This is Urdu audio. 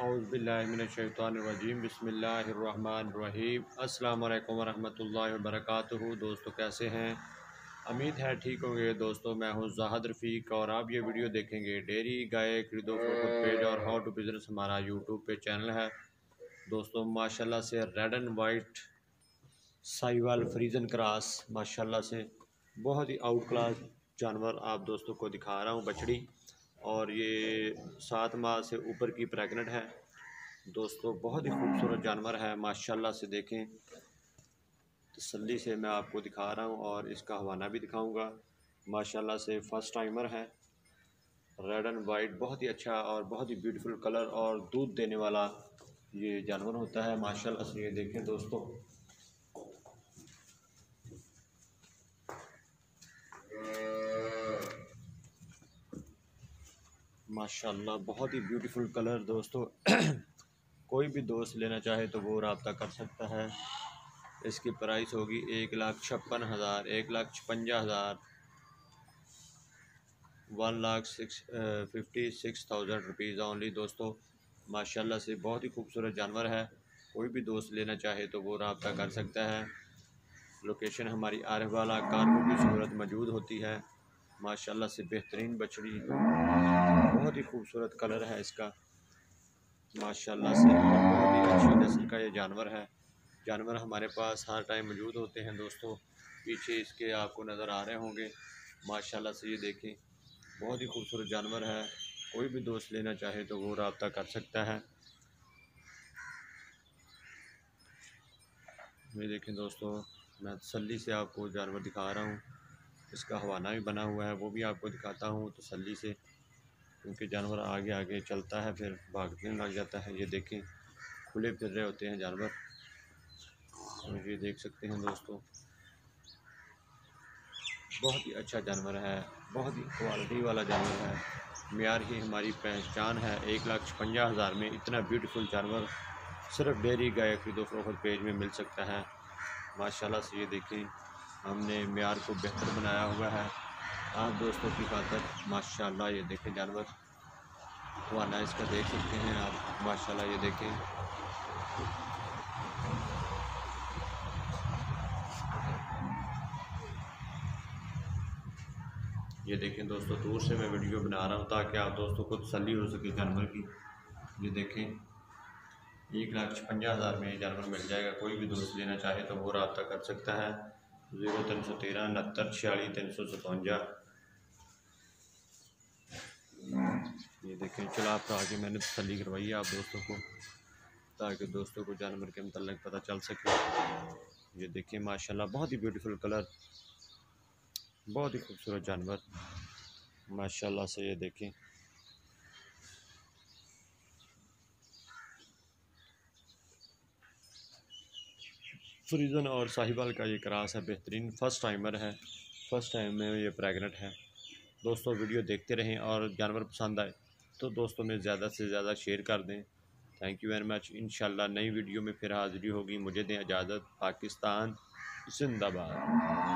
اعوذ باللہ من الشیطان الرجیم، بسم اللہ الرحمن الرحیم۔ السلام علیکم ورحمۃ اللہ وبرکاتہ۔ دوستو، کیسے ہیں؟ امید ہے ٹھیک ہوں گے۔ دوستو، میں ہوں زاہد رفیق اور آپ یہ ویڈیو دیکھیں گے۔ ڈیری گائے خریدو فروخت پیج اور ہاؤ ٹو بزنس ہمارا یوٹیوب پہ چینل ہے۔ دوستو، ماشاءاللہ سے red and white Sahiwal Friesian cross ماشاءاللہ سے بہت ہی آؤٹ کلاس جانور آپ دوستوں کو دکھا رہا ہوں، بچڑی۔ اور یہ سات ماہ سے اوپر کی پریگنٹ ہے۔ دوستو، بہت ہی خوبصورت جانور ہے، ماشاءاللہ سے دیکھیں۔ تسلی سے میں آپ کو دکھا رہا ہوں اور اس کا حوانہ بھی دکھاؤں گا۔ ماشاءاللہ سے فرسٹ ٹائمر ہے۔ ریڈ اینڈ وائٹ بہت ہی اچھا اور بہت ہی بیوٹیفل کلر اور دودھ دینے والا یہ جانور ہوتا ہے۔ ماشاءاللہ سے یہ دیکھیں دوستو۔ ماشاءاللہ، بہت ہی بیوٹیفل کلر دوستو۔ کوئی بھی دوست لینا چاہے تو وہ رابطہ کر سکتا ہے۔ اس کی پرائس ہوگی ایک لاکھ چھپن ہزار، ایک لاکھ چھپنجا ہزار۔ One lakh six fifty six thousand rupees only دوستو۔ ماشاءاللہ سے بہت ہی خوبصورت جانور ہے۔ کوئی بھی دوست لینا چاہے تو وہ رابطہ کر سکتا ہے۔ لوکیشن ہماری آرہ والا کارگو کی صورت موجود ہوتی ہے۔ ماشاءاللہ سے بہترین بچڑی۔ بہت ہی خوبصورت کلر ہے اس کا۔ ماشاءاللہ سے بہت ہی اچھی نسل کا یہ جانور ہے۔ جانور ہمارے پاس ہر ٹائم موجود ہوتے ہیں دوستو۔ پیچھے اس کے آپ کو نظر آ رہے ہوں گے۔ ماشاءاللہ سے یہ دیکھیں۔ بہت ہی خوبصورت جانور ہے۔ کوئی بھی دوست لینا چاہے تو وہ رابطہ کر سکتا ہے۔ یہ دیکھیں دوستو، میں تسلی سے آپ کو جانور دکھا رہا ہوں۔ اس کا حوانہ بھی بنا ہوا ہے، وہ بھی آپ کو دکھاتا ہوں۔ تسلی سے کیونکہ جانور آگے آگے چلتا ہے، پھر بھاگنے لگ جاتا ہے۔ یہ دیکھیں، کھلے پھر رہے ہوتے ہیں جانور۔ یہ دیکھ سکتے ہیں دوستو، بہت ہی اچھا جانور ہے، بہت ہی کوالٹی والا جانور ہے۔ معیار ہی ہماری پہچان ہے۔ ایک لاکھ چھپنجا ہزار میں اتنا بیوٹیفل جانور صرف ڈیری، گائے خرید و فروخت پیج میں مل سکتا ہے۔ ماشاءاللہ سے یہ دیکھیں، ہم نے معیار کو بہتر بنایا ہوا ہے۔ آپ دوستوں کی خاطر ماشاءاللہ یہ دیکھیں جانور خانہ اس کا دیکھ سکتے ہیں آپ، ماشاءاللہ یہ دیکھیں۔ یہ دیکھیں دوستو، دور سے میں ویڈیو بنا رہا ہوں تاکہ آپ دوستوں کو تسلی ہو سکے جانور کی۔ یہ دیکھیں، ایک لاکھ چھپنجا ہزار میں یہ جانور مل جائے گا۔ کوئی بھی دوست لینا چاہے تو وہ رابطہ کر سکتا ہے۔ زیرو تین سو تیرہ، انہتر چھیالی تین سو ستونجا یہ دیکھیں چلا آپ آگے میں نے تسلی کروائی ہے آپ دوستوں کو، تاکہ دوستوں کو جانور کے متعلق پتہ چل سکے۔ یہ دیکھیں، ماشاءاللہ بہت ہی بیوٹیفل کلر بہت ہی خوبصورت جانور۔ ماشاءاللہ سے یہ دیکھیں۔ فریزن اور ساہیوال کا یہ کراس ہے، بہترین فرسٹ ٹائمر ہے۔ فرسٹ ٹائم میں یہ پریگنٹ ہے۔ دوستوں ویڈیو دیکھتے رہیں اور جانور پسند آئے تو دوستوں میں زیادہ سے زیادہ شیئر کر دیں۔ تھینک یو ویری مچ انشاءاللہ نئی ویڈیو میں پھر حاضری ہوگی۔ مجھے دیں اجازت۔ پاکستان زندہ باد۔